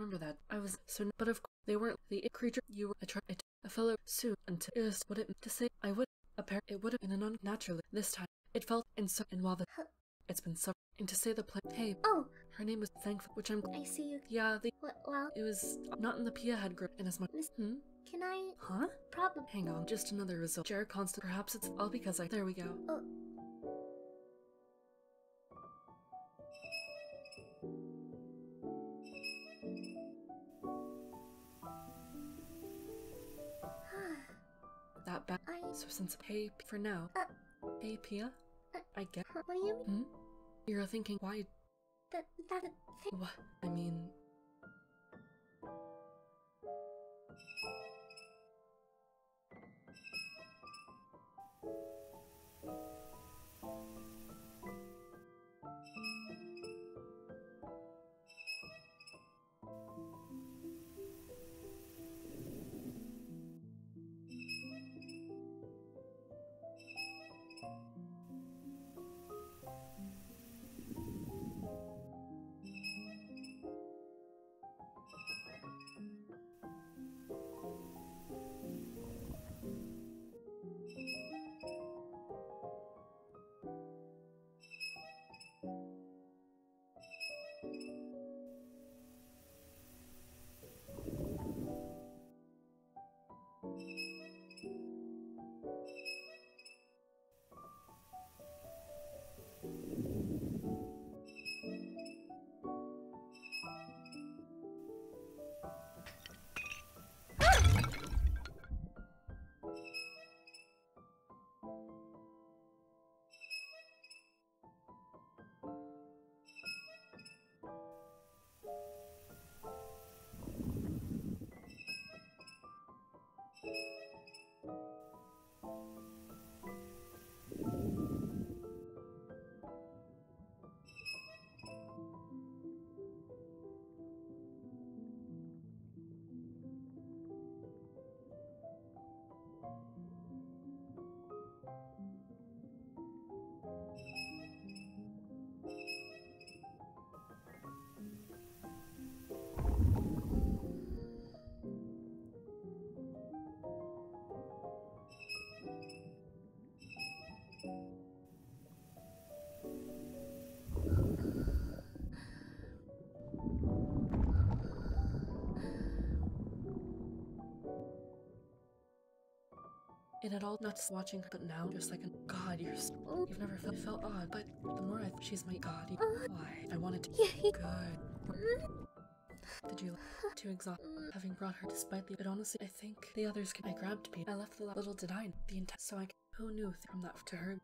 remember that. I was so, but of course, they weren't the creature you were a, tr- a, fellow soon until it was what it meant to say I would. Apparently, it would have been an unnaturally. This time, it felt and so, and while the, Huh. it's been so, and to say the play, hey, Oh, her name was Thankful, which I'm, I see you. yeah, the, Well, well it was not in the Pia had grown in as much, Miss- hmm? can I Huh? probably? Hang on, just another result. Jared Constant, perhaps it's all because I, there we go. Oh. Bad. I. So since, hey, for now, Uh. hey, Pia, Uh. I get, What do you mean? hmm? You're thinking, why, That that thing. what, I mean, it had all nuts watching but now just like, a, God, you're so, Oh, you've never felt, felt odd, but the more I, th- she's my God, you, Uh. why, I wanted to, good. Did you too exhausted Mm, having brought her despite the but honestly I think the others can I grabbed me. I left the little did I the intent so I who knew from that to her